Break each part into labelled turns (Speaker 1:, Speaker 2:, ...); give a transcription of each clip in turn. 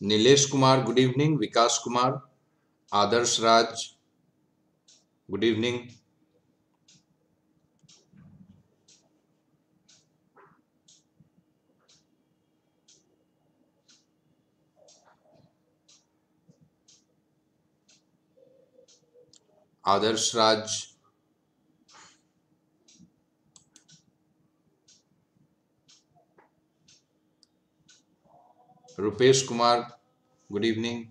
Speaker 1: Nilesh Kumar good evening Vikas Kumar Adarsh Raj good evening Adarsh Raj Rupesh Kumar good evening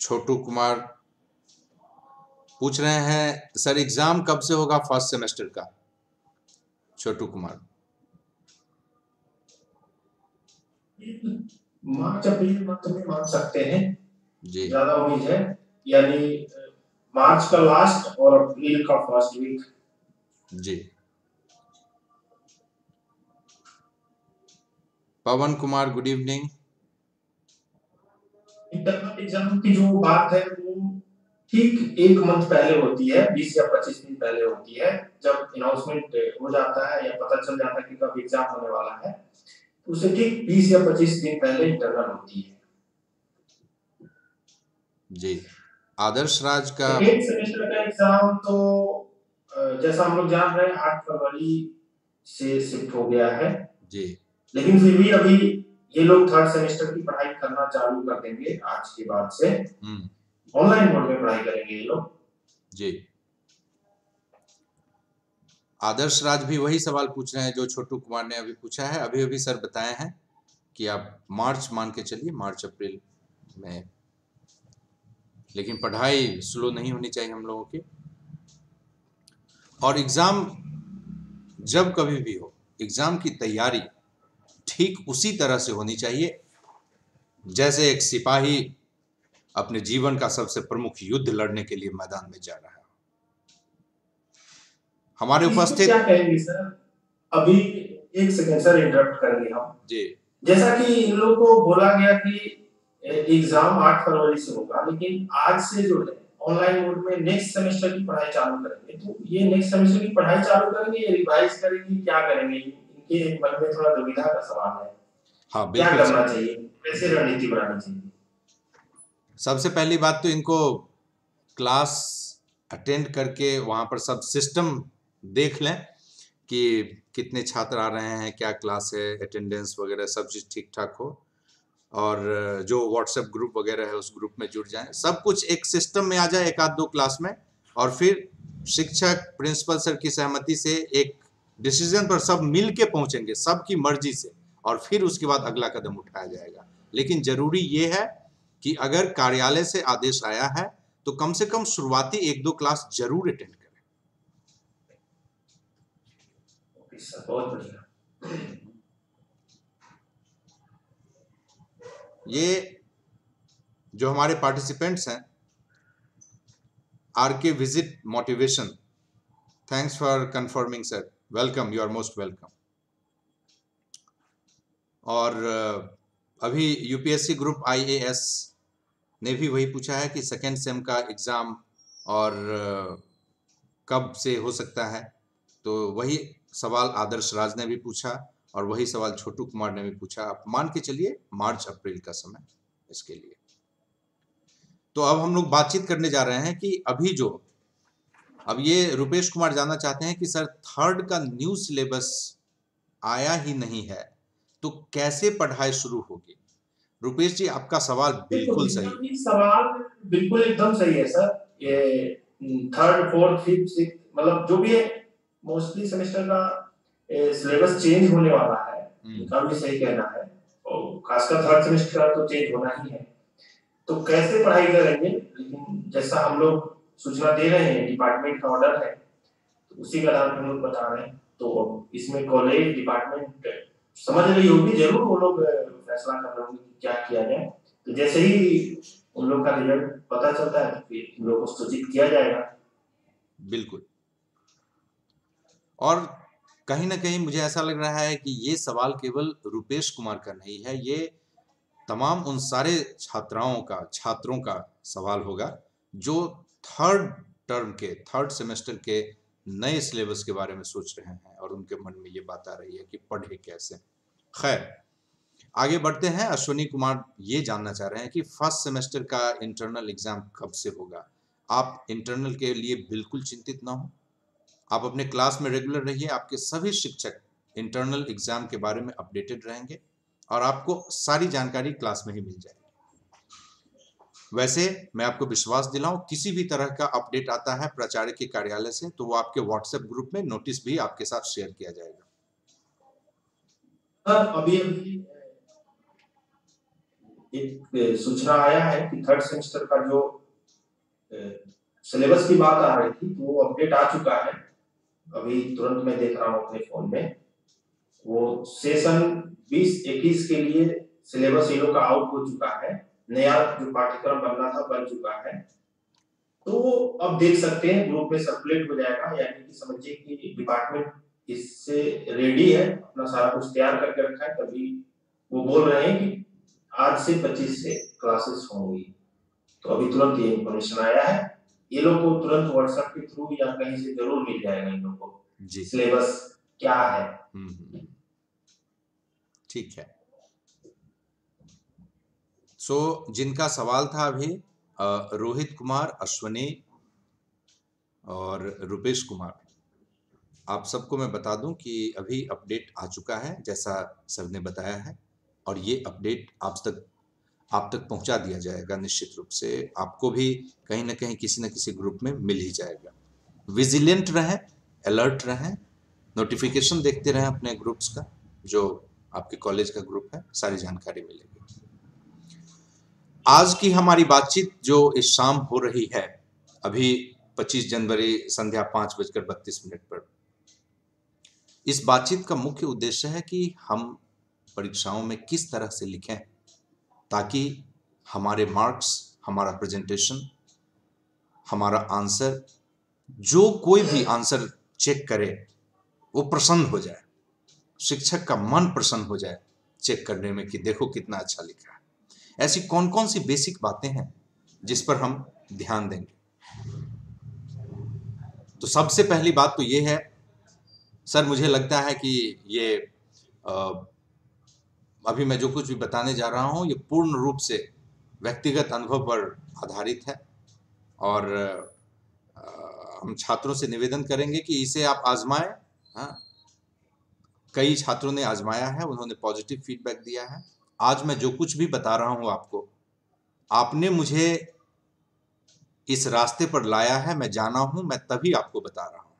Speaker 1: Chhotu Kumar पूछ रहे हैं sir exam कब से होगा first semester का? छोटू कुमार।
Speaker 2: मार्च April month में मान सकते हैं।
Speaker 1: जी।
Speaker 2: ज़्यादा उम्मीद है। यानी मार्च का लास्ट और अप्रैल का फ़र्स्ट वीक
Speaker 1: जी। Pawan Kumar good evening
Speaker 2: internal exam की जो बात है वो ठीक एक मंथ पहले होती है बीस या पच्चीस दिन पहले होती है जब अनाउंसमेंट हो जाता है या पता चल जाता है कि कब एग्ज़ाम होने वाला है तो उसे ठीक बीस या पच्चीस दिन पहले इंटरनल होती है।
Speaker 1: जी। आदर्श राज का
Speaker 2: सेकेंड सेमेस्टर का एग्ज़ाम तो जैसा हम लोग जान रहे हैं आठ फरवरी से शिफ्ट हो गया है।
Speaker 1: जी।
Speaker 2: लेकिन फिर भी अभी ये लोग थर्ड सेमेस्टर की पढ़ाई करना चालू कर देंगे आज के बाद से।
Speaker 1: हम्म।
Speaker 2: ऑनलाइन मोड में पढ़ाई करेंगे ये लोग।
Speaker 1: जी। आदर्श राज भी वही सवाल पूछ रहे हैं जो छोटू कुमार ने अभी पूछा है। अभी अभी सर बताए हैं कि आप मार्च मान के चलिए मार्च अप्रैल में। लेकिन पढ़ाई स्लो नहीं होनी चाहिए हम लोगों की। और एग्ज़ाम जब कभी भी हो एग्ज़ाम की तैयारी ठीक उसी तरह से होनी चाहिए जैसे एक सिपाही अपने जीवन का सबसे प्रमुख युद्ध लड़ने के लिए मैदान में जा रहा है। हमारे उपस्थित
Speaker 2: क्या कहेंगे सर? अभी एक सेकंड सर इंटरप्ट करेंगे हम।
Speaker 1: जी।
Speaker 2: जैसा कि इन लोगों को बोला गया कि एग्ज़ाम आठ फरवरी से होगा लेकिन आज से जो है ऑनलाइन मोड में नेक्स्ट सेमेस्टर की पढ़ाई चालू करेंगे। तो ये नेक्स्ट सेमेस्टर की पढ़ाई चालू करेंगे या रिवाइज करेंगे? क्या करेंगे? इनके मन में थोड़ा दुविधा का सवाल है।
Speaker 1: हाँ
Speaker 2: क्या करना चाहिए? कैसे रणनीति बनानी चाहिए?
Speaker 1: सबसे पहली बात तो इनको क्लास अटेंड करके वहाँ पर सब सिस्टम देख लें कि कितने छात्र आ रहे हैं क्या क्लास है अटेंडेंस वगैरह सब चीज़ ठीक ठाक हो। और जो व्हाट्सएप ग्रुप वगैरह है, उस ग्रुप में जुड़ जाएँ। सब कुछ एक सिस्टम में आ जाए, एक आध दो क्लास में, और फिर शिक्षक प्रिंसिपल सर की सहमति से एक डिसीज़न पर सब मिल के पहुँचेंगे, सबकी मर्ज़ी से, और फिर उसके बाद अगला कदम उठाया जाएगा। लेकिन ज़रूरी ये है कि अगर कार्यालय से आदेश आया है तो कम से कम शुरुआती एक दो क्लास ज़रूर अटेंड करें।
Speaker 2: बहुत बढ़िया।
Speaker 1: ये जो हमारे पार्टिसिपेंट्स हैं R K visit motivation thanks for confirming sir welcome you are most welcome और अभी यूपीएससी ग्रुप आईएएस ने भी वही पूछा है कि सेकेंड सेम का एग्ज़ाम और कब से हो सकता है? तो वही सवाल आदर्श राज ने भी पूछा। और वही सवाल छोटू कुमार ने भी पूछा आप मान के चलिए मार्च अप्रैल का समय इसके लिए। तो अब हम लोग बातचीत करने जा रहे हैं कि अभी जो अब ये रुपेश कुमार जानना चाहते हैं कि सर थर्ड का न्यू सिलेबस आया ही नहीं है तो कैसे पढ़ाई शुरू होगी? रुपेश जी आपका सवाल बिल्कुल सही।
Speaker 2: सवाल बिल्कुल एकदम सही है सर। ये थर्ड फोर्थ फिफ्थ सिक्स मतलब जो भी है मोस्टली सेमेस्टर का सिलेबस चेंज होने वाला है।
Speaker 1: हम्म,
Speaker 2: इनका भी सही कहना है। और खासकर थर्ड सेमेस्टर का तो चेंज होना ही है। तो कैसे पढ़ाई करेंगे? लेकिन जैसा हम लोग सूचना दे रहे हैं डिपार्टमेंट का ऑर्डर है तो उसी का आधार पर हम लोग बता रहे हैं। तो इसमें कॉलेज डिपार्टमेंट समझ रही होगी ज़रूर वो लोग फैसला कर रहे होंगे कि क्या किया जाए। तो जैसे ही उन लोग का रिज़ल्ट पता चलता है तो फिर उन लोगों को सूचित किया जाएगा।
Speaker 1: बिल्कुल। और कहीं ना कहीं मुझे ऐसा लग रहा है कि ये सवाल केवल रुपेश कुमार का नहीं है, ये तमाम उन सारे छात्राओं का, छात्रों का सवाल होगा, जो थर्ड टर्म के थर्ड सेमेस्टर के नए सिलेबस के बारे में सोच रहे हैं और उनके मन में ये बात आ रही है कि पढ़े कैसे। खैर, आगे बढ़ते हैं। अश्विनी कुमार ये जानना चाह रहे हैं कि फ़र्स्ट सेमेस्टर का इंटरनल एग्ज़ाम कब से होगा? आप इंटरनल के लिए बिल्कुल चिंतित ना हो। आप अपने क्लास में रेगुलर रहिए, आपके सभी शिक्षक इंटरनल एग्ज़ाम के बारे में अपडेटेड रहेंगे और आपको सारी जानकारी क्लास में ही मिल जाएगी। वैसे मैं आपको विश्वास दिलाऊं, किसी भी तरह का अपडेट आता है प्राचार्य के कार्यालय से तो वो आपके व्हाट्सएप ग्रुप में नोटिस भी आपके साथ शेयर किया जाएगा।
Speaker 2: अभी एक सूचना आया है कि थर्ड सेमेस्टर का जो सिलेबस की बात आ रही थी तो वो अपडेट आ चुका है। अभी तुरंत मैं देख रहा हूँ अपने फ़ोन में। वो सेशन 20 21 के लिए सिलेबस ये का आउट हो चुका है। नया जो पाठ्यक्रम बनना था, बन चुका है। तो अब देख सकते हैं ग्रुप में सर्कुलेट हो जाएगा। यानी कि समझिए कि डिपार्टमेंट इससे रेडी है, अपना सारा कुछ तैयार करके रखा है। तभी वो बोल रहे हैं कि आज से 25 से क्लासेस होंगी। तो अभी तुरंत ये इन्फॉर्मेशन आया है। ये लोग को तुरंत व्हाट्सएप के थ्रू या कहीं से ज़रूर मिल जाएगा इन लोग को। सिलेबस क्या है? हम्म, हम्म।
Speaker 1: ठीक है। सो so, जिनका सवाल था अभी रोहित कुमार अश्वनी और रुपेश कुमार। आप सबको मैं बता दूँ कि अभी अपडेट आ चुका है जैसा सर ने बताया है और ये अपडेट आप तक आप तक पहुँचा दिया जाएगा निश्चित रूप से। आपको भी कहीं ना कहीं किसी न किसी ग्रुप में मिल ही जाएगा। विजिलेंट रहें अलर्ट रहें नोटिफिकेशन देखते रहें अपने ग्रुप्स का, जो आपके कॉलेज का ग्रुप है, सारी जानकारी मिलेगी। आज की हमारी बातचीत जो इस शाम हो रही है, अभी 25 जनवरी संध्या पाँच बजकर बत्तीस मिनट पर। इस बातचीत का मुख्य उद्देश्य है कि हम परीक्षाओं में किस तरह से लिखें ताकि हमारे मार्क्स हमारा प्रेजेंटेशन हमारा आंसर जो कोई भी आंसर चेक करे वो प्रसन्न हो जाए। शिक्षक का मन प्रसन्न हो जाए चेक करने में कि देखो कितना अच्छा लिखा है। ऐसी कौन कौन सी बेसिक बातें हैं जिस पर हम ध्यान देंगे? तो सबसे पहली बात तो ये है सर मुझे लगता है कि ये आ, अभी मैं जो कुछ भी बताने जा रहा हूँ, ये पूर्ण रूप से व्यक्तिगत अनुभव पर आधारित है। और हम छात्रों से निवेदन करेंगे कि इसे आप आजमाएँ हाँ। कई छात्रों ने आजमाया है, उन्होंने पॉजिटिव फीडबैक दिया है। आज मैं जो कुछ भी बता रहा हूँ आपको, आपने मुझे इस रास्ते पर लाया है, मैं जाना हूँ, मैं तभी आपको बता रहा हूँ।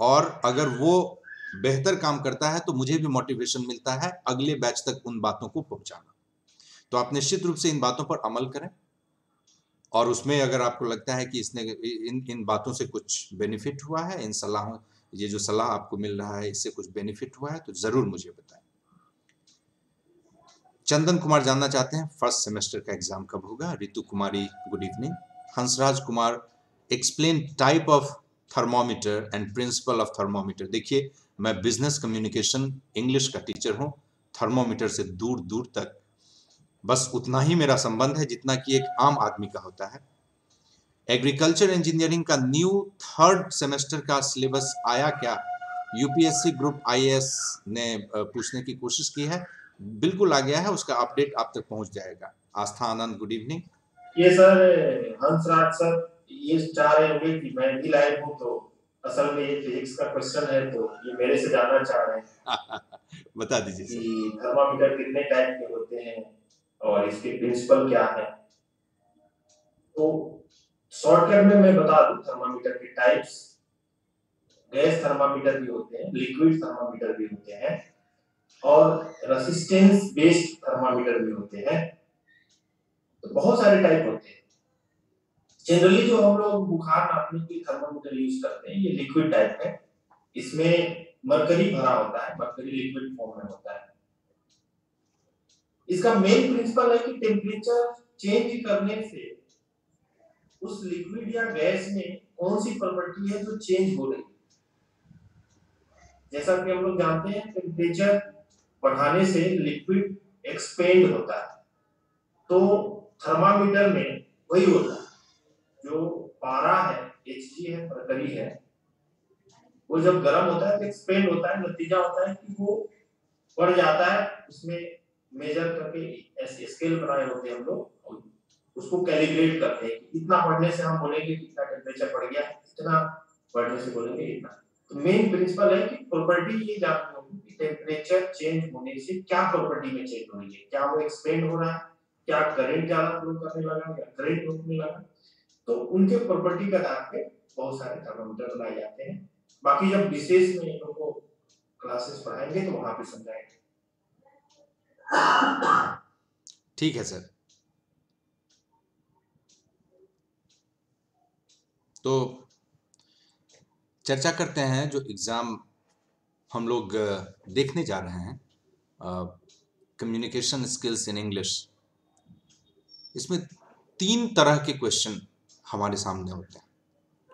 Speaker 1: और अगर वो बेहतर काम करता है तो मुझे भी मोटिवेशन मिलता है अगले बैच तक उन बातों को पहुंचाना। तो आप निश्चित रूप से इन बातों पर अमल करें और उसमें अगर आपको लगता है कि इसने, इन इन बातों से कुछ बेनिफिट हुआ है, इन सलाहों, ये जो सलाह आपको मिल रहा है, इससे कुछ बेनिफिट हुआ है तो ज़रूर मुझे बताएँ। चंदन कुमार जानना चाहते हैं फ़र्स्ट सेमेस्टर का एग्ज़ाम कब होगा? Ritu Kumari good evening Hansraj Kumar explain type of thermometer and principle of thermometer देखिए मैं बिज़नेस कम्युनिकेशन इंग्लिश का टीचर हूँ थर्मोमीटर से दूर दूर तक। बस उतना ही मेरा संबंध है जितना कि एक आम आदमी का होता है। एग्रीकल्चर इंजीनियरिंग का न्यू थर्ड सेमेस्टर का सिलेबस आया क्या? यूपीएससी ग्रुप आईएएस ने पूछने की कोशिश की है। बिल्कुल आ गया है, उसका अपडेट आप तक पहुँच जाएगा। आस्था आनंद गुड इवनिंग
Speaker 2: ये सर, हंसराज सर, ये चाह रहे होंगे कि मैं भी लाइव हूँ तो असल में ये फिजिक्स का क्वेश्चन है तो ये मेरे से जानना चाह रहे हैं
Speaker 1: बता दीजिए
Speaker 2: कि थर्मामीटर कितने टाइप के होते हैं और इसके प्रिंसिपल क्या है? तो शॉर्टकट में मैं बता दूँ थर्मामीटर के टाइप्स गैस थर्मामीटर भी होते हैं लिक्विड थर्मामीटर भी होते हैं और रेसिस्टेंस बेस्ड थर्मामीटर भी होते हैं। तो बहुत सारे टाइप होते हैं। जनरली जो हम लोग बुखार नापने के थर्मामीटर यूज़ करते हैं, ये लिक्विड टाइप है। इसमें मरकरी भरा होता है मरकरी लिक्विड फॉर्म में होता है। इसका मेन प्रिंसिपल है कि टेम्परेचर चेंज करने से उस लिक्विड या गैस में कौन सी प्रॉपर्टी है जो चेंज हो रही है। जैसा कि हम लोग जानते हैं टेम्परेचर बढ़ाने से लिक्विड एक्सपेंड होता है। तो थर्मामीटर में वही होता है। पारा है एच जी है मरकरी है। वो जब गर्म होता है तो एक्सपेंड होता है, नतीजा होता है कि वो बढ़ जाता है। उसमें मेजर करके ऐसे स्केल बनाए होते हैं हम लोग। उसको कैलिब्रेट करते हैं इतना बढ़ने से हम बोलेंगे कि इतना टेम्परेचर बढ़ गया इतना बढ़ने से बोलेंगे इतना। तो मेन प्रिंसिपल है कि प्रॉपर्टी ये जाननी होगी कि टेम्परेचर चेंज होने से क्या प्रॉपर्टी में चेंज हो रही है क्या वो एक्सपेंड हो रहा है? क्या करंट ज़्यादा फ्लो करने लगा या करंट रोकने लगा तो उनके प्रॉपर्टी का आधार पे बहुत सारे थर्मोमीटर बनाए जाते हैं। बाकी जब विशेष में इन को क्लासेस पढ़ाएँगे तो वहाँ पे समझाएँगे।
Speaker 1: ठीक है सर तो चर्चा करते हैं जो एग्ज़ाम हम लोग देखने जा रहे हैं। कम्युनिकेशन स्किल्स इन इंग्लिश इसमें तीन तरह के क्वेश्चन हमारे सामने होता है।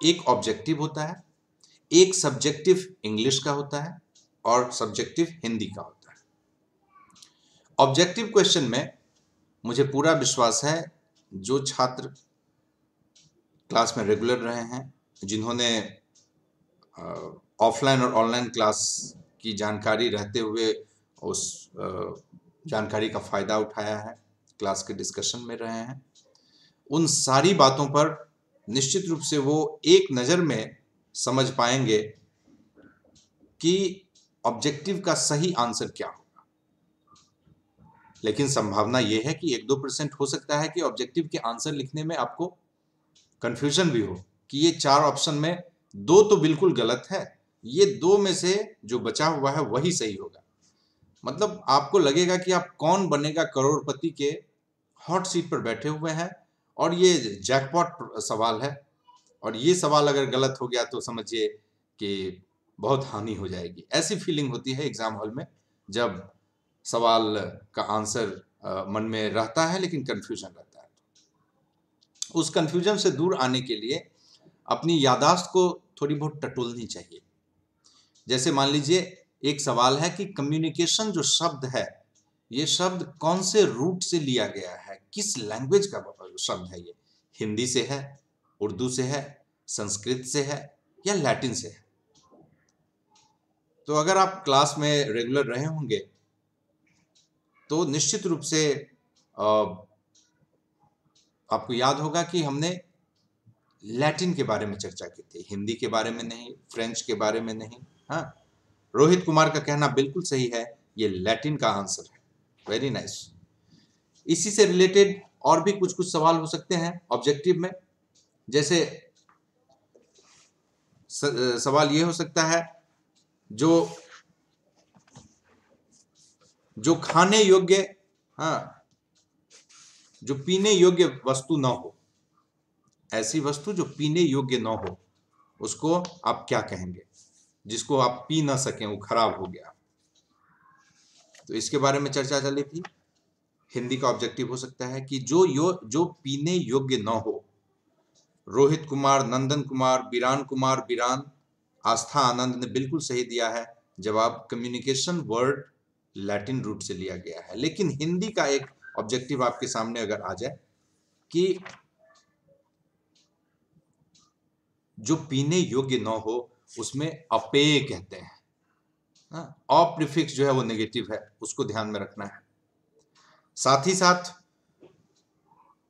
Speaker 1: एक ऑब्जेक्टिव होता है, एक सब्जेक्टिव इंग्लिश का होता है और सब्जेक्टिव हिंदी का होता है। ऑब्जेक्टिव क्वेश्चन में मुझे पूरा विश्वास है, जो छात्र क्लास में रेगुलर रहे हैं, जिन्होंने ऑफलाइन और ऑनलाइन क्लास की जानकारी रहते हुए उस जानकारी का फ़ायदा उठाया है क्लास के डिस्कशन में रहे हैं। उन सारी बातों पर निश्चित रूप से वो एक नज़र में समझ पाएँगे कि ऑब्जेक्टिव का सही आंसर क्या होगा। लेकिन संभावना यह है कि एक दो परसेंट हो सकता है कि ऑब्जेक्टिव के आंसर लिखने में आपको कंफ्यूजन भी हो कि ये चार ऑप्शन में दो तो बिल्कुल गलत है, ये दो में से जो बचा हुआ है वही सही होगा। मतलब आपको लगेगा कि आप कौन बनेगा करोड़पति के हॉट सीट पर बैठे हुए हैं और ये जैकपॉट सवाल है। और ये सवाल अगर गलत हो गया तो समझिए कि बहुत हानि हो जाएगी। ऐसी फीलिंग होती है एग्ज़ाम हॉल में जब सवाल का आंसर मन में रहता है लेकिन कंफ्यूजन रहता है। उस कंफ्यूजन से दूर आने के लिए अपनी यादाश्त को थोड़ी बहुत टटोलनी चाहिए। जैसे मान लीजिए एक सवाल है कि कम्युनिकेशन जो शब्द है, ये शब्द कौन से रूट से लिया गया है? किस लैंग्वेज का शब्द है ये? हिंदी से है, उर्दू से है, संस्कृत से है या लैटिन से है? तो अगर आप क्लास में रेगुलर रहे होंगे तो निश्चित रूप से आपको याद होगा कि हमने लैटिन के बारे में चर्चा की थी, हिंदी के बारे में नहीं, फ्रेंच के बारे में नहीं हाँ? रोहित कुमार का कहना बिल्कुल सही है, ये लैटिन का आंसर है। Very nice nice. इसी से रिलेटेड और भी कुछ कुछ सवाल हो सकते हैं ऑब्जेक्टिव में। जैसे सवाल ये हो सकता है, जो जो खाने योग्य हाँ जो पीने योग्य वस्तु ना हो, ऐसी वस्तु जो पीने योग्य न हो, उसको आप क्या कहेंगे? जिसको आप पी ना सकें, वो खराब हो गया। तो इसके बारे में चर्चा चली थी। हिंदी का ऑब्जेक्टिव हो सकता है कि जो यो जो पीने योग्य न हो रोहित कुमार नंदन कुमार बीरान कुमार बीरान आस्था आनंद ने बिल्कुल सही दिया है। जवाब कम्युनिकेशन वर्ड लैटिन रूट से लिया गया है। लेकिन हिंदी का एक ऑब्जेक्टिव आपके सामने अगर आ जाए कि जो पीने योग्य न हो उसमें अपेय कहते हैं। अप्रिफिक्स हाँ, जो है वो नेगेटिव है उसको ध्यान में रखना है। साथ ही साथ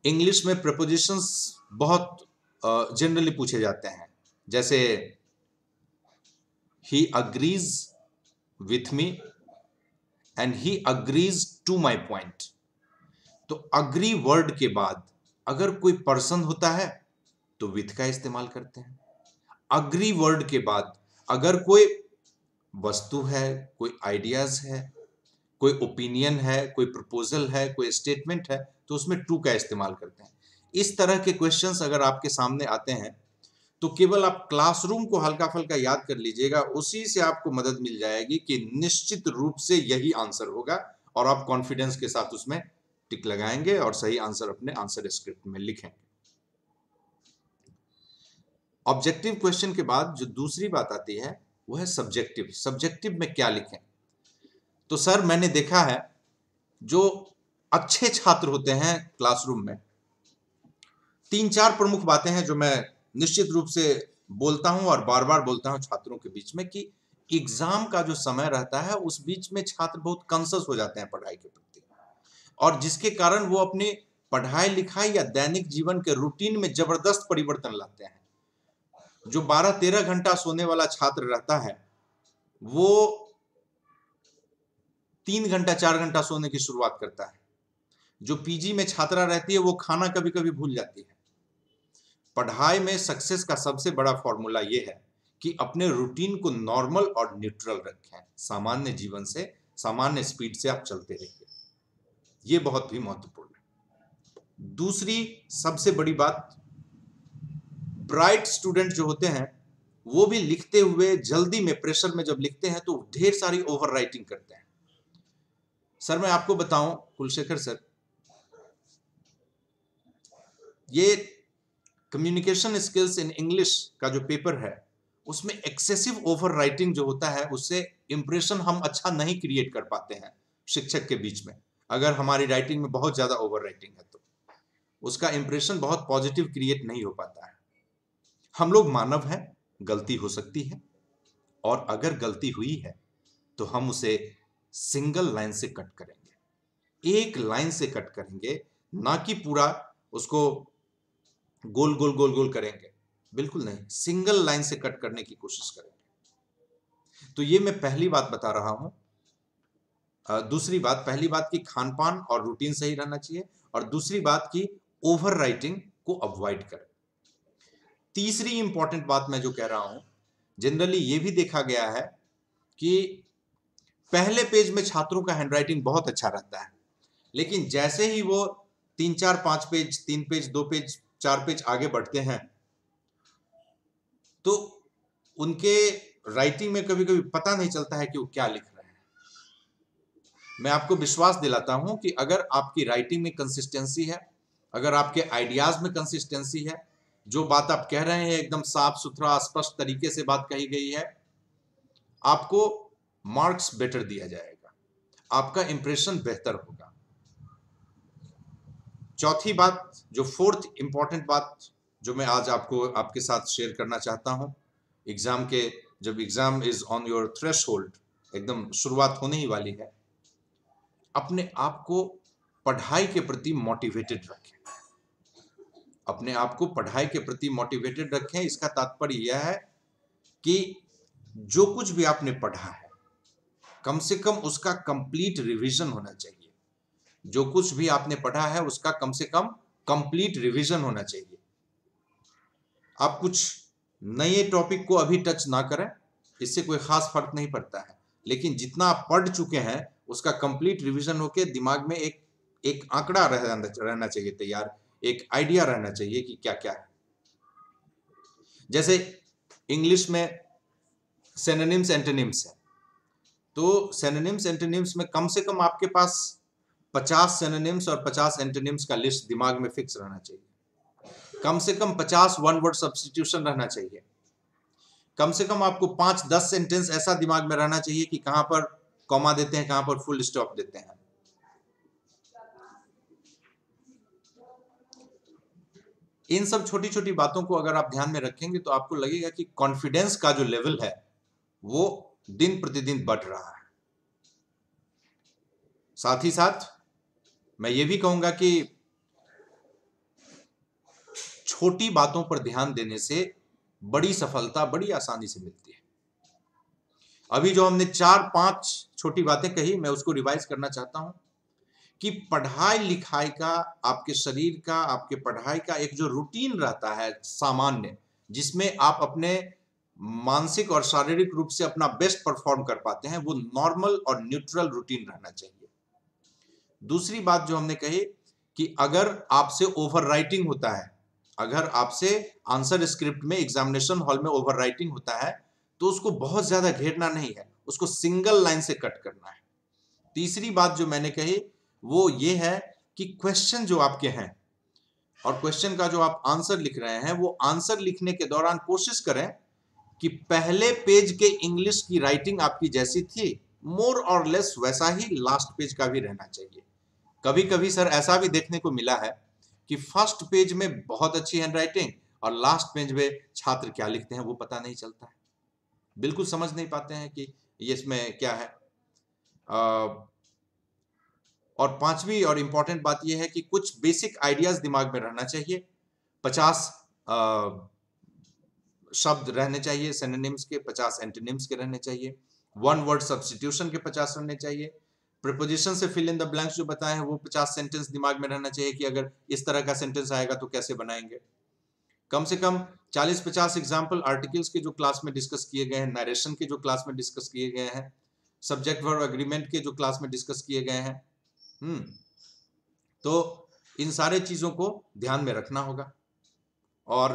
Speaker 1: इंग्लिश में प्रपोजिशंस बहुत जनरली पूछे जाते हैं। जैसे he agrees with me and he agrees to my point तो अग्री वर्ड के बाद, अगर कोई पर्सन होता है तो विथ का इस्तेमाल करते हैं। अग्री वर्ड के बाद, अगर कोई वस्तु है, कोई आइडियाज़ है कोई ओपिनियन है, कोई प्रपोजल है, कोई स्टेटमेंट है तो उसमें टू का इस्तेमाल करते हैं। इस तरह के क्वेश्चंस अगर आपके सामने आते हैं तो केवल आप क्लासरूम को हल्का फल्का याद कर लीजिएगा, उसी से आपको मदद मिल जाएगी कि निश्चित रूप से यही आंसर होगा और आप कॉन्फिडेंस के साथ उसमें टिक लगाएँगे और सही आंसर अपने आंसर स्क्रिप्ट में लिखेंगे। ऑब्जेक्टिव क्वेश्चन के बाद जो दूसरी बात आती है वह है सब्जेक्टिव सब्जेक्टिव में क्या लिखें? तो सर मैंने देखा है जो अच्छे छात्र होते हैं क्लासरूम में। तीन चार प्रमुख बातें हैं जो मैं निश्चित रूप से बोलता हूँ और बार बार बोलता हूँ छात्रों के बीच में कि एग्ज़ाम का जो समय रहता है, उस बीच में छात्र बहुत कंसस हो जाते हैं पढ़ाई के प्रति। और जिसके कारण वो अपनी पढ़ाई लिखाई या दैनिक जीवन के रूटीन में ज़बरदस्त परिवर्तन लाते हैं। जो 12-13 घंटा सोने वाला छात्र रहता है, वो तीन घंटा, चार घंटा सोने की शुरुआत करता है। जो पीजी में छात्रा रहती है, वो खाना कभी कभी भूल जाती है। पढ़ाई में सक्सेस का सबसे बड़ा फॉर्मूला ये है कि अपने रूटीन को नॉर्मल और न्यूट्रल रखें। सामान्य जीवन से, सामान्य स्पीड से आप चलते रहिए। ये बहुत भी महत्वपूर्ण है। दूसरी सबसे बड़ी बात ब्राइट स्टूडेंट जो होते हैं, वो भी लिखते हुए, जल्दी में प्रेशर में जब लिखते हैं तो ढेर सारी ओवर राइटिंग करते हैं। सर, मैं आपको बताऊँ, कुलशेखर सर। ये कम्युनिकेशन स्किल्स इन इंग्लिश का जो पेपर है, उसमें एक्सेसिव ओवर राइटिंग जो होता है, उससे इंप्रेशन हम अच्छा नहीं क्रिएट कर पाते हैं शिक्षक के बीच में। अगर हमारी राइटिंग में बहुत ज़्यादा ओवर राइटिंग है तो। उसका इंप्रेशन बहुत पॉजिटिव क्रिएट नहीं हो पाता है। हम लोग मानव हैं, गलती हो सकती है, और अगर गलती हुई है तो हम उसे सिंगल लाइन से कट करेंगे। एक लाइन से कट करेंगे, ना कि पूरा उसको गोल गोल गोल गोल करेंगे। बिल्कुल नहीं, सिंगल लाइन से कट करने की कोशिश करेंगे। तो ये मैं पहली बात बता रहा हूँ। दूसरी बात, पहली बात की खान पान और रूटीन सही रहना चाहिए और दूसरी बात की ओवर राइटिंग को अवॉइड करें। तीसरी इंपॉर्टेंट बात मैं जो कह रहा हूँ, जनरली ये भी देखा गया है कि पहले पेज में छात्रों का हैंडराइटिंग बहुत अच्छा रहता है। लेकिन जैसे ही वो तीन, चार, पाँच पेज, तीन पेज, दो पेज, चार पेज आगे बढ़ते हैं तो उनके राइटिंग में कभी कभी पता नहीं चलता है कि वो क्या लिख रहे हैं। मैं आपको विश्वास दिलाता हूँ कि अगर आपकी राइटिंग में कंसिस्टेंसी है, अगर आपके आइडियाज़ में कंसिस्टेंसी है, जो बात आप कह रहे हैं, एकदम साफ़ सुथरा स्पष्ट तरीके से बात कही गई है, आपको मार्क्स बेटर दिया जाएगा। आपका इंप्रेशन बेहतर होगा। चौथी बात, जो फोर्थ इंपॉर्टेंट बात, जो मैं आज आपको, आपके साथ शेयर करना चाहता हूँ एग्ज़ाम के, जब exam is on your threshold एकदम शुरुआत होने ही वाली है, अपने आप को पढ़ाई के प्रति मोटिवेटेड रखें। अपने आप को पढ़ाई के प्रति मोटिवेटेड रखें, इसका तात्पर्य यह है कि जो कुछ भी आपने पढ़ा है कम से कम उसका कंप्लीट रिवीजन होना चाहिए। जो कुछ भी आपने पढ़ा है, उसका कम से कम कंप्लीट रिवीजन होना चाहिए। आप कुछ नए टॉपिक को अभी टच ना करें, इससे कोई खास फ़र्क नहीं पड़ता है। लेकिन जितना आप पढ़ चुके हैं, उसका कंप्लीट रिवीजन होके दिमाग में एक एक आंकड़ा रहना चाहिए, तैयार, एक आइडिया रहना चाहिए कि क्या क्या है। जैसे इंग्लिश में सेनोनिम्स एंटोनिम्स है। तो सेनोनिम्स एंटोनिम्स में कम से कम आपके पास 50 सेनोनिम्स और 50 एंटोनिम्स का लिस्ट दिमाग में फिक्स रहना चाहिए। कम से कम 50 वन वर्ड सब्सटीट्यूशन रहना चाहिए। कम से कम आपको पाँच दस सेंटेंस ऐसा दिमाग में रहना चाहिए कि कहाँ पर कॉमा देते हैं, कहाँ पर फुल स्टॉप देते हैं। इन सब छोटी छोटी बातों को अगर आप ध्यान में रखेंगे तो आपको लगेगा कि कॉन्फिडेंस का जो लेवल है, वो दिन प्रतिदिन बढ़ रहा है। साथ ही साथ मैं ये भी कहूँगा कि छोटी बातों पर ध्यान देने से बड़ी सफलता बड़ी आसानी से मिलती है। अभी जो हमने चार पाँच छोटी बातें कही, मैं उसको रिवाइज करना चाहता हूँ कि पढ़ाई लिखाई का, आपके शरीर का, आपके पढ़ाई का एक जो रूटीन रहता है सामान्य, जिसमें आप अपने मानसिक और शारीरिक रूप से अपना बेस्ट परफॉर्म कर पाते हैं, वो नॉर्मल और न्यूट्रल रूटीन रहना चाहिए। दूसरी बात जो हमने कही कि अगर आपसे ओवर राइटिंग होता है, अगर आपसे आंसर स्क्रिप्ट में एग्जामिनेशन हॉल में ओवर राइटिंग होता है तो उसको बहुत ज़्यादा घेरना नहीं है, उसको सिंगल लाइन से कट करना है। तीसरी बात जो मैंने कही, वो ये है कि क्वेश्चन जो आपके हैं और क्वेश्चन का जो आप आंसर लिख रहे हैं, वो आंसर लिखने के दौरान कोशिश करें कि पहले पेज के इंग्लिश की राइटिंग आपकी जैसी थी मोर और लेस वैसा ही लास्ट पेज का भी रहना चाहिए। कभी कभी सर ऐसा भी देखने को मिला है कि फ़र्स्ट पेज में बहुत अच्छी हैंड राइटिंग और लास्ट पेज में छात्र क्या लिखते हैं वो पता नहीं चलता है। बिल्कुल समझ नहीं पाते हैं कि इसमें क्या है। और पांचवी और इंपॉर्टेंट बात यह है कि कुछ बेसिक आइडियाज़ दिमाग में रहना चाहिए। पचास शब्द रहने चाहिए सेनोनिम्स के, पचास एंटोनिम्स के रहने चाहिए वन वर्ड सब्सटीट्यूशन के पचास रहने चाहिए प्रपोजिशन से फिल इन द ब्लैंक्स जो बताए हैं, वो पचास सेंटेंस दिमाग में रहना चाहिए कि अगर इस तरह का सेंटेंस आएगा तो कैसे बनाएँगे। कम से कम 40-50 एग्ज़ाम्पल आर्टिकल्स के जो क्लास में डिस्कस किए गए हैं नरेशन के जो क्लास में डिस्कस किए गए हैं सब्जेक्ट वर्ब अग्रीमेंट के जो क्लास में डिस्कस किए गए हैं हम्म तो इन सारे चीज़ों को ध्यान में रखना होगा। और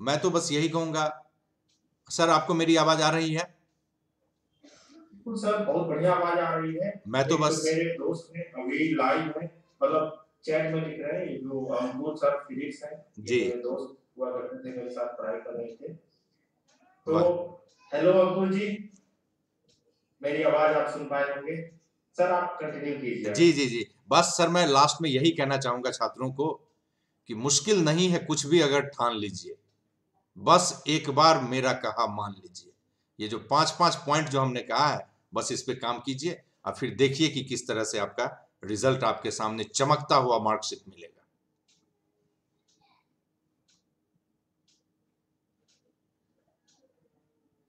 Speaker 1: मैं तो बस यही कहूँगा सर आपको मेरी आवाज़ आ रही है?
Speaker 2: सर बहुत बढ़िया आवाज़ आ रही है।
Speaker 1: मैं तो बस तो
Speaker 2: मेरे दोस्त हैं अभी लाइव है मतलब चैट में लिख रहे हैं जो अंकुर सर फिजिक्स हैं।
Speaker 1: जी।
Speaker 2: मेरे दोस्त हुआ करते थे मेरे साथ पढ़ाई कर रहे थे। तो हेलो अंकुर जी। मेरी आवाज़ आप सुन पाए होंगे। सर आप कंटिन्यू कीजिए।
Speaker 1: जी जी जी। बस सर मैं लास्ट में यही कहना चाहूँगा छात्रों को कि मुश्किल नहीं है कुछ भी अगर ठान लीजिए। बस एक बार मेरा कहा, मान लीजिए। ये जो पाँच पाँच पॉइंट जो हमने कहा है, बस इस पे काम कीजिए और फिर देखिए कि किस तरह से आपका रिज़ल्ट आपके सामने चमकता हुआ मार्कशीट मिलेगा।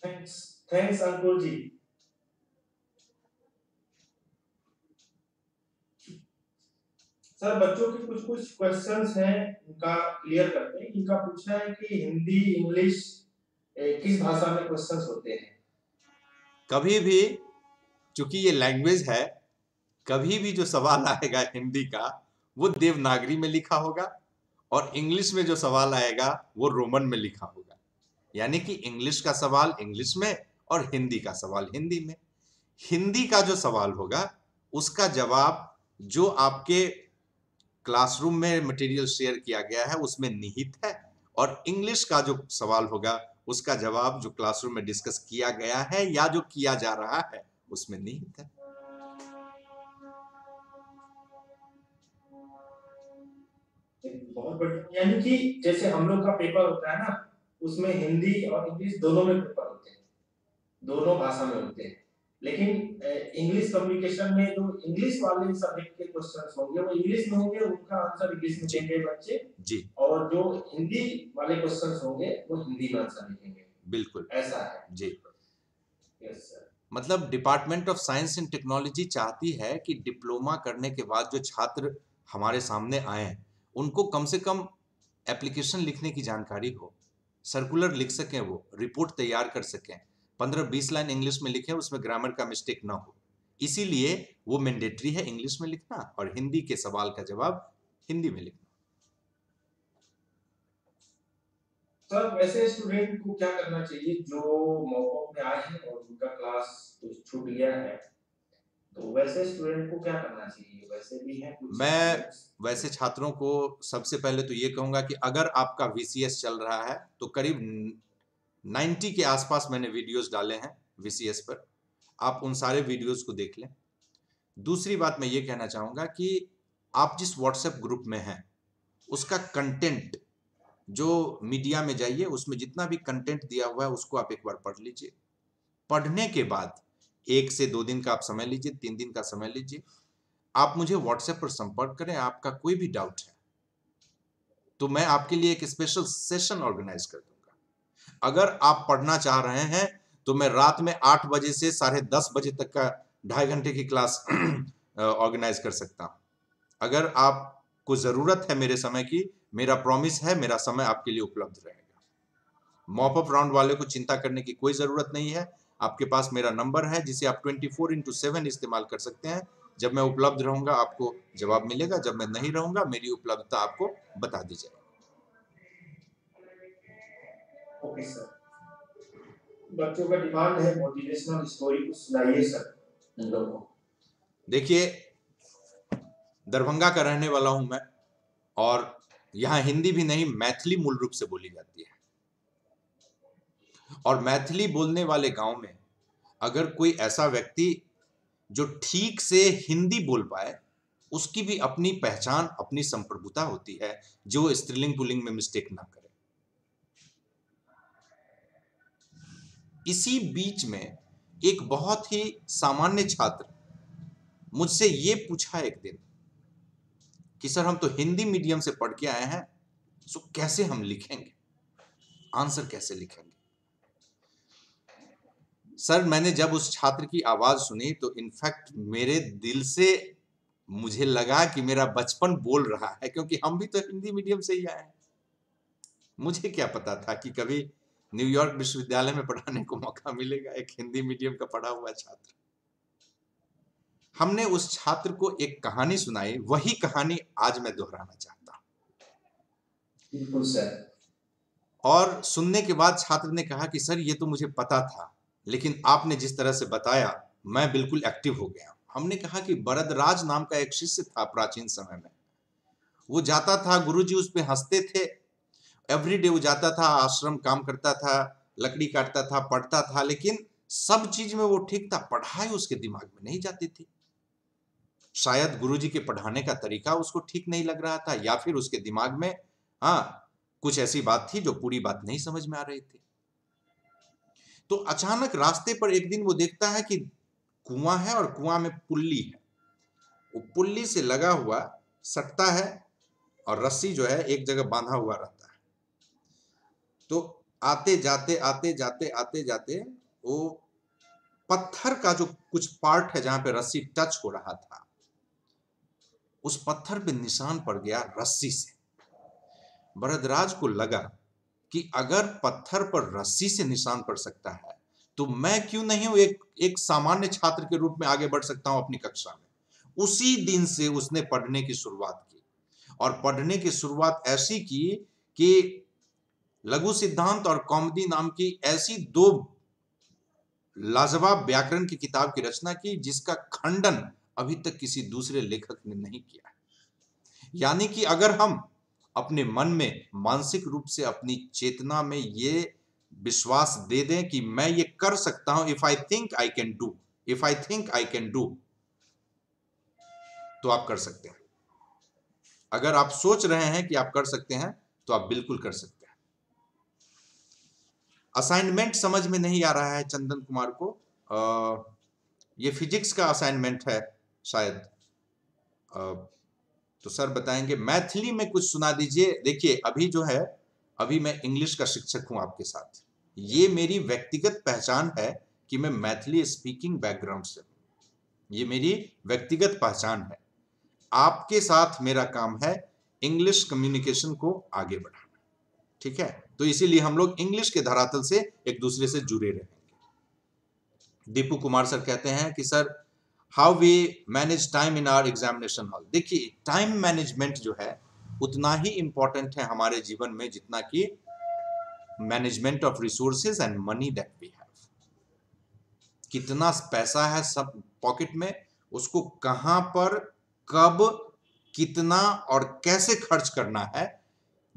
Speaker 2: Thanks thanks Ankul ji sir, बच्चों के कुछ कुछ क्वेश्चंस हैं, उनका क्लियर करते हैं। इनका पूछना है कि हिंदी, इंग्लिश किस भाषा में क्वेश्चंस होते हैं?
Speaker 1: कभी भी, चूँकि ये लैंग्वेज है, कभी भी जो सवाल आएगा हिंदी का, वो देवनागरी में लिखा होगा और इंग्लिश में जो सवाल आएगा, वो रोमन में लिखा होगा। यानी कि इंग्लिश का सवाल इंग्लिश में और हिंदी का सवाल हिंदी में। हिंदी का जो सवाल होगा, उसका जवाब जो आपके क्लासरूम में मटेरियल शेयर किया गया है, उसमें निहित है और इंग्लिश का जो सवाल होगा, उसका जवाब जो क्लासरूम में डिस्कस किया गया है या जो किया जा रहा है, उसमें निहित है।
Speaker 2: बहुत यानी कि जैसे हम लोग का पेपर होता है ना, उसमें हिंदी और इंग्लिश दोनों में पेपर होते हैं। दोनों भाषा में होते हैं। लेकिन इंग्लिश कम्युनिकेशन में जो इंग्लिश वाले सब्जेक्ट के क्वेश्चंस होंगे वो इंग्लिश में होंगे उनका आंसर इंग्लिश में देंगे बच्चे।
Speaker 1: जी।
Speaker 2: और जो हिंदी वाले क्वेश्चंस होंगे वो हिंदी में आंसर लिखेंगे।
Speaker 1: बिल्कुल।
Speaker 2: ऐसा है।
Speaker 1: जी।
Speaker 2: यस सर
Speaker 1: मतलब department of science and technology चाहती है कि डिप्लोमा करने के बाद जो छात्र हमारे सामने आए उनको कम से कम एप्लीकेशन लिखने की जानकारी हो। सर्कुलर लिख सकें वो रिपोर्ट तैयार कर सकें। पंद्रह बीस लाइन इंग्लिश में लिखे उसमें ग्रामर का मिस्टेक ना हो। इसीलिए वो मैंडेटरी है इंग्लिश में लिखना और हिंदी के सवाल का जवाब हिंदी में लिखना।
Speaker 2: सर वैसे स्टूडेंट को क्या करना चाहिए? जो मॉक में आए हैं और उनका क्लास छूट गया है तो वैसे स्टूडेंट को क्या करना चाहिए? वैसे भी है
Speaker 1: मैं वैसे छात्रों को सबसे पहले तो ये कहूँगा कि अगर आपका वीसीएस चल रहा है तो करीब 90 के आसपास मैंने वीडियोस डाले हैं वीसीएस पर। आप उन सारे वीडियोस को देख लें। दूसरी बात मैं ये कहना चाहूँगा कि आप जिस व्हाट्सएप ग्रुप में हैं, उसका कंटेंट जो मीडिया में जाइए, उसमें जितना भी कंटेंट दिया हुआ है, उसको आप एक बार पढ़ लीजिए। पढ़ने के बाद एक से दो दिन का आप समय लीजिए, तीन दिन का समय लीजिए। आप मुझे व्हाट्सएप पर संपर्क करें, आपका कोई भी डाउट है तो मैं आपके लिए एक स्पेशल सेशन ऑर्गेनाइज कर दूँगा। अगर आप पढ़ना चाह रहे हैं तो मैं रात में आठ बजे से साढ़े दस बजे तक का ढाई घंटे की क्लास ऑर्गेनाइज कर सकता हूँ। अगर आपको ज़रूरत है मेरे समय की, मेरा प्रॉमिस है, मेरा समय आपके लिए उपलब्ध रहेगा। मॉपअप राउंड वाले को चिंता करने की कोई ज़रूरत नहीं है। आपके पास मेरा नंबर है, जिसे आप ट्वेंटी फोर इंटू सेवन इस्तेमाल कर सकते हैं। जब मैं उपलब्ध रहूँगा, आपको जवाब मिलेगा, जब मैं नहीं रहूँगा, मेरी उपलब्धता आपको बता दी जाएगी।
Speaker 2: ओके सर बच्चों का डिमांड है मोटिवेशनल स्टोरी को सुनाइए सर
Speaker 1: देखिए, दरभंगा का रहने वाला हूँ मैं, और यहाँ हिंदी भी नहीं, मैथिली मूल रूप से बोली जाती है। और मैथिली बोलने वाले गाँव में, अगर कोई ऐसा व्यक्ति जो ठीक से हिंदी बोल पाए, उसकी भी अपनी पहचान, अपनी संप्रभुता होती है, जो स्त्रीलिंग पुलिंग में मिस्टेक ना करे। इसी बीच में एक बहुत ही सामान्य छात्र मुझसे ये पूछा एक दिन कि, सर, हम तो हिंदी मीडियम से पढ़ के आए हैं, सो कैसे हम लिखेंगे? आंसर कैसे लिखेंगे? सर, मैंने जब उस छात्र की आवाज़ सुनी तो इनफैक्ट मेरे दिल से मुझे लगा कि मेरा बचपन बोल रहा है, क्योंकि हम भी तो हिंदी मीडियम से ही आए हैं। मुझे क्या पता था कि कभी न्यूयॉर्क विश्वविद्यालय में पढ़ाने को मौका मिलेगा एक हिंदी मीडियम का पढ़ा हुआ छात्र। हमने उस छात्र को एक कहानी सुनाई वही कहानी आज मैं दोहराना चाहता हूँ। और सुनने के बाद छात्र ने कहा कि सर ये तो मुझे पता था लेकिन आपने जिस तरह से बताया मैं बिल्कुल एक्टिव हो गया हमने कहा कि बरदराज नाम का एक शिष्य था प्राचीन समय में। वो जाता था गुरुजी उस पर हँसते थे एवरीडे वो जाता था, आश्रम काम करता था, लकड़ी काटता था, पढ़ता था, लेकिन सब चीज़ में वो ठीक था, पढ़ाई उसके दिमाग में नहीं जाती थी। शायद गुरुजी के पढ़ाने का तरीका उसको ठीक नहीं लग रहा था, या फिर उसके दिमाग में हाँ कुछ ऐसी बात थी जो पूरी बात नहीं समझ में आ रही थी। तो अचानक रास्ते पर एक दिन वो देखता है कि कुआँ है और कुआँ में पुल्ली है। वो पुल्ली से लगा हुआ, सटता है और रस्सी जो है एक जगह बांधा हुआ रहता तो आते जाते आते जाते आते जाते वो पत्थर का जो कुछ पार्ट है जहाँ पे रस्सी टच हो रहा था, उस पत्थर पे निशान पड़ गया रस्सी से। भरदराज को लगा कि अगर पत्थर पर रस्सी से निशान पड़ सकता है तो मैं क्यों नहीं हूँ एक एक सामान्य छात्र के रूप में आगे बढ़ सकता हूँ अपनी कक्षा में? उसी दिन से उसने पढ़ने की शुरुआत की। और पढ़ने की शुरुआत ऐसी की कि लघु सिद्धांत और कॉमेडी नाम की ऐसी दो लाजवाब व्याकरण की किताब की रचना की, जिसका खंडन अभी तक किसी दूसरे लेखक ने नहीं किया यानी कि अगर हम अपने मन में मानसिक रूप से अपनी चेतना में ये विश्वास दे दें कि मैं ये कर सकता हूँ if I think I can do if I think I can do तो आप कर सकते हैं। अगर आप सोच रहे हैं कि आप कर सकते हैं तो आप बिल्कुल कर सकते हैं। असाइनमेंट समझ में नहीं आ रहा है चंदन कुमार को। आ, ये फिजिक्स का असाइनमेंट है शायद। आ, तो सर बताएँगे मैथिली में कुछ सुना दीजिए। देखिए अभी जो है अभी मैं इंग्लिश का शिक्षक हूँ आपके साथ। ये मेरी व्यक्तिगत पहचान है कि मैं मैथिली स्पीकिंग बैकग्राउंड से ये मेरी व्यक्तिगत पहचान है। आपके साथ मेरा काम है इंग्लिश कम्युनिकेशन को आगे बढ़ाना। ठीक है? तो इसीलिए हम लोग इंग्लिश के धरातल से एक दूसरे से जुड़े रहेंगे। दीपू कुमार सर कहते हैं कि, sir how we manage time in our examination hall देखिए टाइम मैनेजमेंट जो है, उतना ही इंपॉर्टेंट है हमारे जीवन में जितना कि management of resources and money that we have कितना पैसा है सब पॉकेट में, उसको कहाँ पर, कब, कितना और कैसे खर्च करना है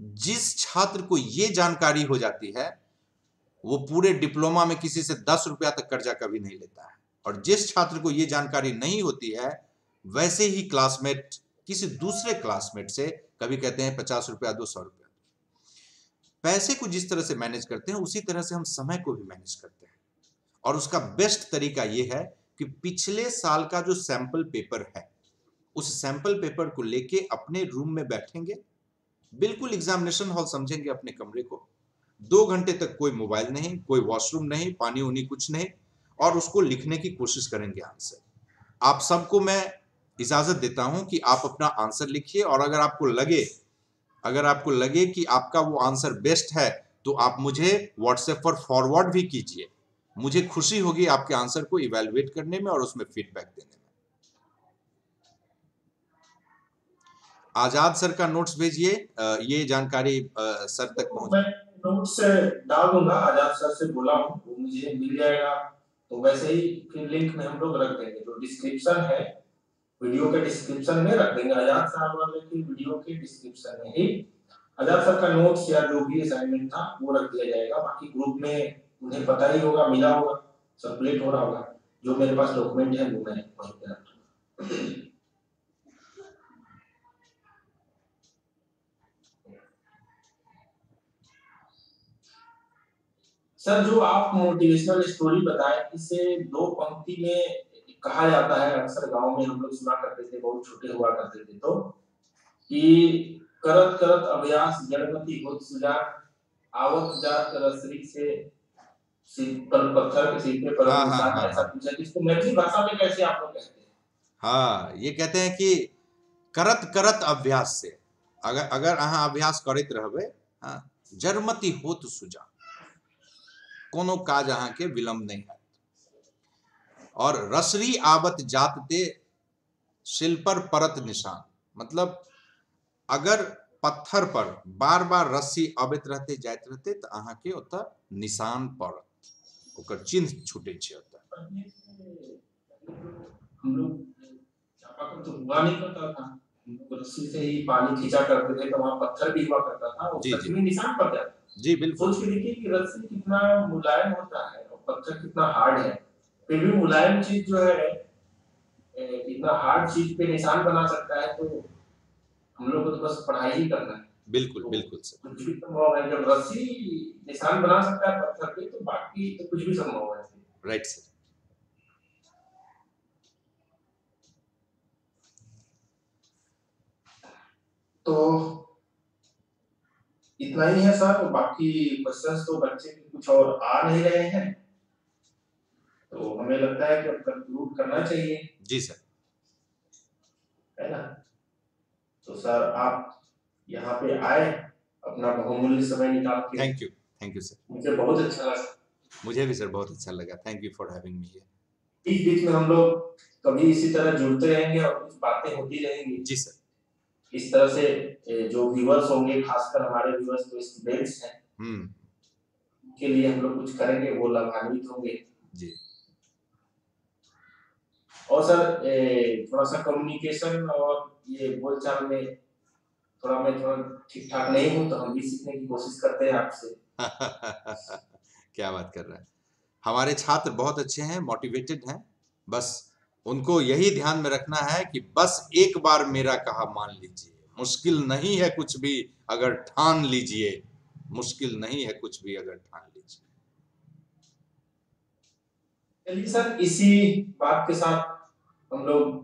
Speaker 1: जिस छात्र को ये जानकारी हो जाती है, वो पूरे डिप्लोमा में किसी से दस रुपया तक कर्जा कभी नहीं लेता है। और जिस छात्र को ये जानकारी नहीं होती है, वैसे ही क्लासमेट, किसी दूसरे क्लासमेट से कभी कहते हैं पचास रुपया, दो सौ रुपया। पैसे को जिस तरह से मैनेज करते हैं, उसी तरह से हम समय को भी मैनेज करते हैं। और उसका बेस्ट तरीका यह है कि पिछले साल का जो सैंपल पेपर है, उस सैंपल पेपर को लेके अपने रूम में बैठेंगे बिल्कुल एग्जामिनेशन हॉल समझेंगे अपने कमरे को। दो घंटे तक कोई मोबाइल नहीं, कोई वॉशरूम नहीं, पानी उनी कुछ नहीं, और उसको लिखने की कोशिश करेंगे आंसर आप सबको मैं इजाज़त देता हूँ कि आप अपना आंसर लिखिए, और अगर आपको लगे, अगर आपको लगे कि आपका वो आंसर बेस्ट है तो आप मुझे व्हाट्सएप पर फॉरवर्ड भी कीजिए। मुझे खुशी होगी आपके आंसर को इवेलुएट करने में और उसमें फीडबैक देने में। आज़ाद सर का नोट्स भेजिए ये जानकारी सर तक पहुँच।
Speaker 2: नोट्स डाल दूँगा आज़ाद सर से बोला हूँ वो मुझे मिल जाएगा। तो वैसे ही फिर लिंक में हम लोग रख देंगे जो डिस्क्रिप्शन है वीडियो के डिस्क्रिप्शन में रख देंगे। आज़ाद साहब वाले की वीडियो के डिस्क्रिप्शन में ही आज़ाद सर का नोट्स या जो भी असाइनमेंट था वो रख दिया जाएगा। बाकी ग्रुप में उन्हें पता ही होगा मिला होगा सर्कुलेट हो रहा होगा। जो मेरे पास डॉक्यूमेंट है वो मैं वहीं पे रख सर जो आप मोटिवेशनल स्टोरी बताए इसे दो पंक्ति में कहा जाता है। अक्सर गाँव में हम लोग सुना करते थे बहुत छोटे हुआ करते थे तो कि करत करत अभ्यास गणपति होत सुजान आवत जात रसरी से पर पत्थर के सीधे पर
Speaker 1: हाँ, हाँ, हाँ,
Speaker 2: ऐसा। पूछा कि इसको मैथिली भाषा में कैसे आप लोग कहते हैं?
Speaker 1: हाँ ये कहते हैं कि करत करत अभ्यास से अगर अगर अहाँ अभ्यास करैत रहबै हाँ जरमति होत सुजा। कोनो काज अहाँके विलम्ब नहीं हैत और रसरी आवत जात ते शिल पर परत निशान। मतलब अगर पत्थर पर बार बार रस्सी अबैत रहते जाइत रहते तो अहाँके ओतऽ निशान पड़त ओकर चिन्ह छूटे छै ओतऽ
Speaker 2: हम लोग चापाकल तो हुआ नहीं करता था। रस्सी से ही पानी खींचा करते थे तो वहाँ पत्थर भी हुआ करता था
Speaker 1: जी, जी।
Speaker 2: निशान पड़ जाता
Speaker 1: जी बिल्कुल।
Speaker 2: सोच के देखिए कि रस्सी कितना मुलायम होता है और पत्थर कितना हार्ड है। फिर भी मुलायम चीज़ जो है इतना हार्ड चीज़ पे निशान बना सकता है तो हम लोग को तो बस पढ़ाई ही करना है।
Speaker 1: बिल्कुल तो, बिल्कुल सर।
Speaker 2: कुछ भी संभव है जब रस्सी निशान बना सकता है पत्थर पे तो बाकी तो कुछ भी संभव है।
Speaker 1: राइट सर
Speaker 2: तो इतना ही है सर बाकी क्वेश्चंस तो बच्चे के कुछ और आ नहीं रहे हैं। तो हमें लगता है कि अब कंक्लूड करना चाहिए।
Speaker 1: जी सर।
Speaker 2: है ना? तो सर आप यहाँ पे आए अपना बहुमूल्य समय निकाल के।
Speaker 1: Thank you thank you sir
Speaker 2: मुझे बहुत अच्छा लगा।
Speaker 1: मुझे भी सर बहुत अच्छा लगा। Thank you for having me here
Speaker 2: बीच बीच में हम लोग कभी इसी तरह जुड़ते रहेंगे और कुछ बातें होती रहेंगी।
Speaker 1: जी सर।
Speaker 2: इस तरह से जो व्यूअर्स होंगे खासकर हमारे व्यूअर्स जो स्टूडेंट्स हैं
Speaker 1: हम्म।
Speaker 2: के लिए हम लोग कुछ करेंगे वो लाभान्वित होंगे।
Speaker 1: जी।
Speaker 2: और सर थोड़ा सा कम्युनिकेशन और ये बोलचाल में थोड़ा मैं थोड़ा ठीक ठाक नहीं हूँ तो हम भी सीखने की कोशिश करते हैं आपसे।
Speaker 1: क्या बात कर रहे हैं। हमारे छात्र बहुत अच्छे हैं मोटिवेटेड हैं बस उनको यही ध्यान में रखना है कि बस एक बार मेरा कहा मान लीजिए। मुश्किल नहीं है कुछ भी अगर ठान लीजिए। मुश्किल नहीं है कुछ भी अगर ठान लीजिए।
Speaker 2: चलिए सर इसी बात के साथ हम लोग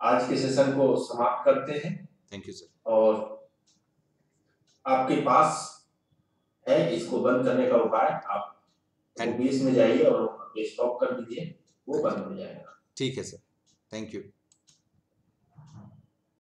Speaker 2: आज के सेशन को समाप्त करते हैं।
Speaker 1: थैंक यू सर
Speaker 2: और आपके पास है इसको बंद करने का उपाय। आप ओबीएस में जाइए और स्टॉप कर दीजिए। वो बंद हो जाएगा।
Speaker 1: ठीक है सर। Thank you